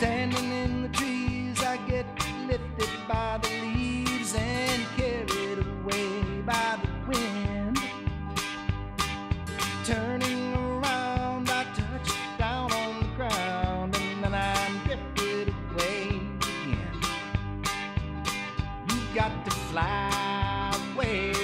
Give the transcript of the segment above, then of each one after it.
Standing in the trees, I get lifted by the leaves and carried away by the wind. Turning around, I touch down on the ground and then I'm drifted away again. You got to fly away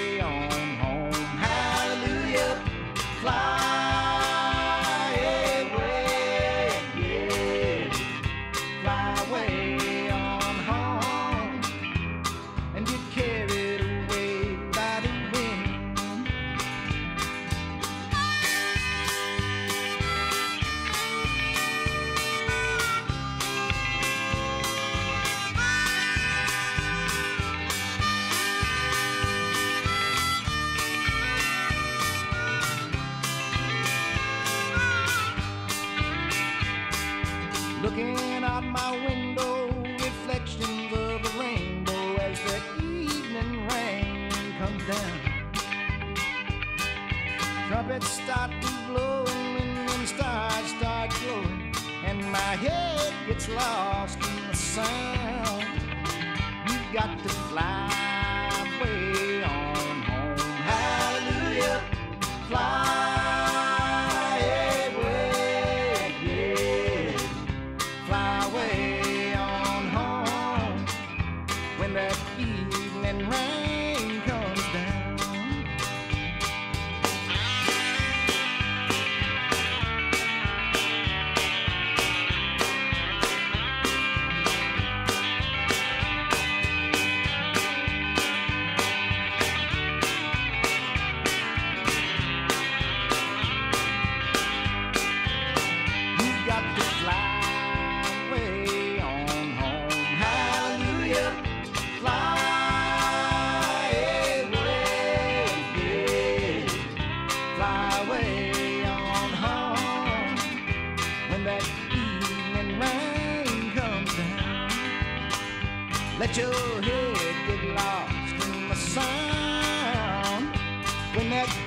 Looking out my window, reflections of a rainbow as the evening rain comes down. Trumpets start to blow and then stars start glowing, and my head gets lost in the sound. You've got to fly when that evening rain comes down. You've got Let your head get lost in the sound when that